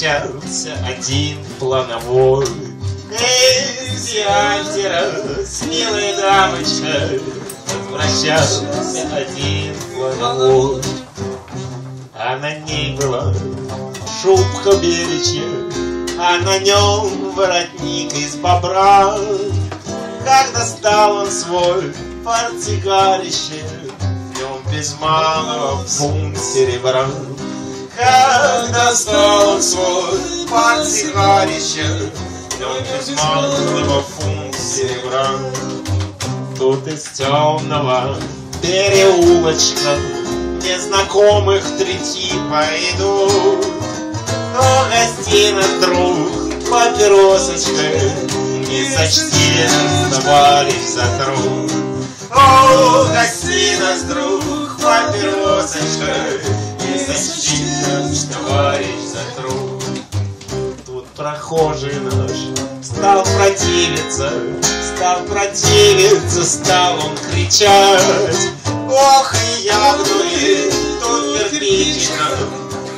Возвращался один плановой. Эй, антера, с милой дамочкой Возвращался один плановой. А на ней была шубка беличья А на нем воротник из бобра. Как достал он свой портсигарище В нем без малого фунт серебра свой портсигарище В нем без малого фунт серебра Тут из темного переулочка Незнакомых три типа идут Но гостиной друг папиросочкой Не сочти нас, товарищ, за труд О, гостиной друг папиросочкой прохожий наш стал противиться Стал противиться, стал он кричать. Ох, и явно тут кирпичиком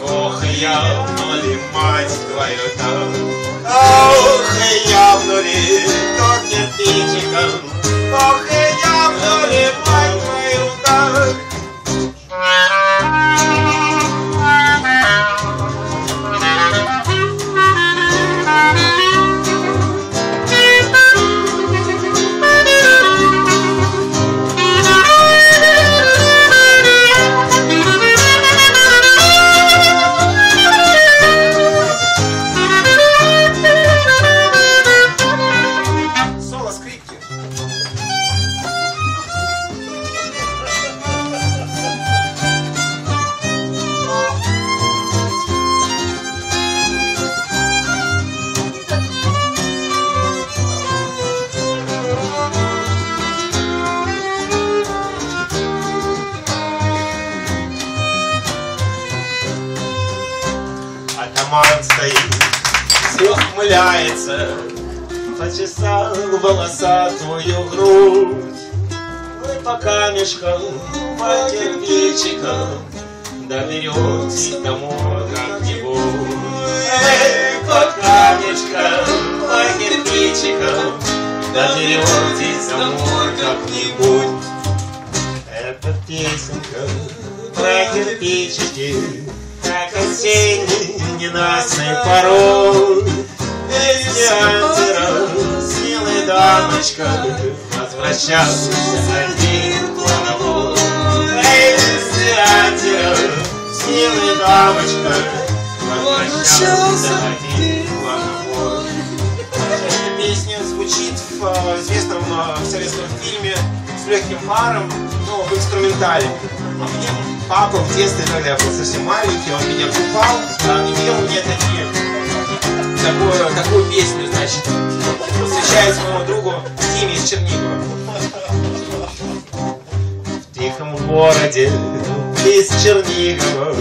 Ох, и явно мать твою там. Ох, и явно Атаман стоит, все ухмыляется, Почесал волосатую грудь. Вы по камешкам, по кирпичикам Доберетесь домой как-нибудь. Эй, по камешкам, по кирпичикам Доберетесь домой как-нибудь. Это песенка про кирпичики, как осенний ненастный порой. С милой дамочкой возвращался один плановой. Антера с милой дамочкой возвращался один плановой. Песня звучит в э, известном э, советском фильме с легким паром, но в инструментале. Папа в детстве, когда я был совсем маленький, он меня купал а, пел мне такие, такую, такую песню, значит, посвящает своему другу Тиме из Чернигова. В тихом городе близ Чернигова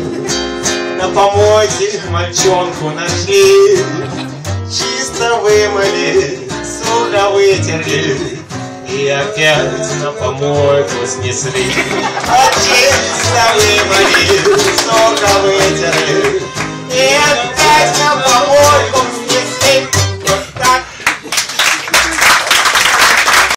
На помойке мальчонку нашли Чисто вымыли, сухо вытерли И опять на помойку снесли. А чисто вымыли, сухо вытерли И